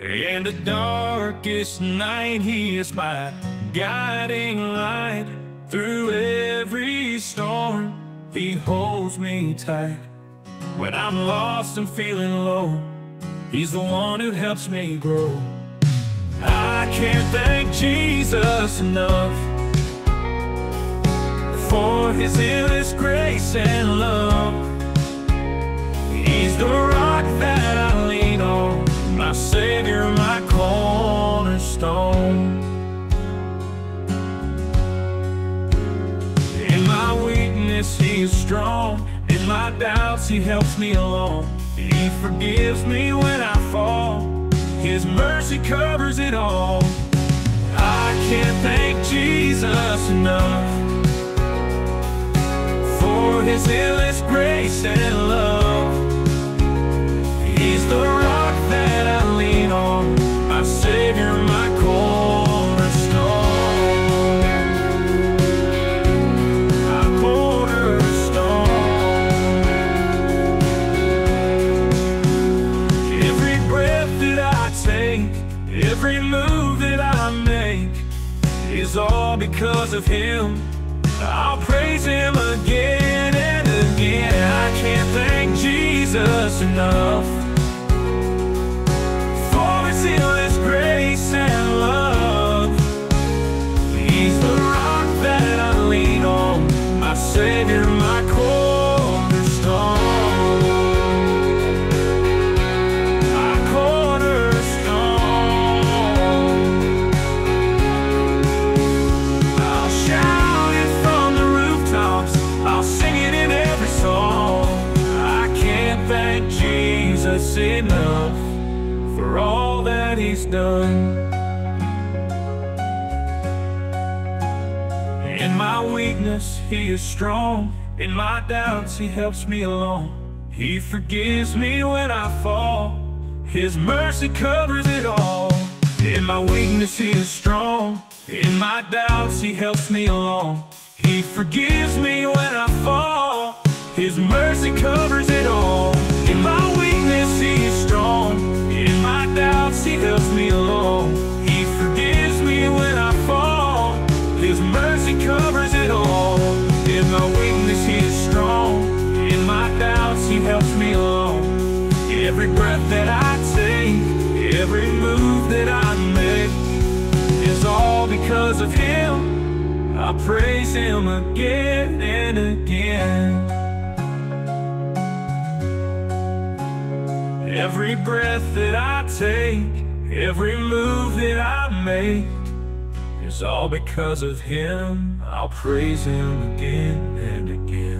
In the darkest night, He is my guiding light. Through every storm, He holds me tight. When I'm lost and feeling low, He's the one who helps me grow. I can't thank Jesus enough for His endless grace and love. He is strong. In my doubts, He helps me along. He forgives me when I fall. His mercy covers it all. I can't thank Jesus enough for His endless grace and love. Every move that I make is all because of Him. I'll praise Him again and again. I can't thank Jesus enough for His endless enough for all that He's done. In my weakness, He is strong. In my doubts, He helps me along. He forgives me when I fall. His mercy covers it all. In my weakness, He is strong. In my doubts, He helps me along. He forgives me when I fall. His mercy covers it He helps me along. He forgives me when I fall. His mercy covers it all. In my weakness, He is strong. In my doubts, He helps me along. Every breath that I take, every move that I make is all because of Him. I praise Him again and again. Every breath that I take, every move that I make is all because of Him. I'll praise Him again and again.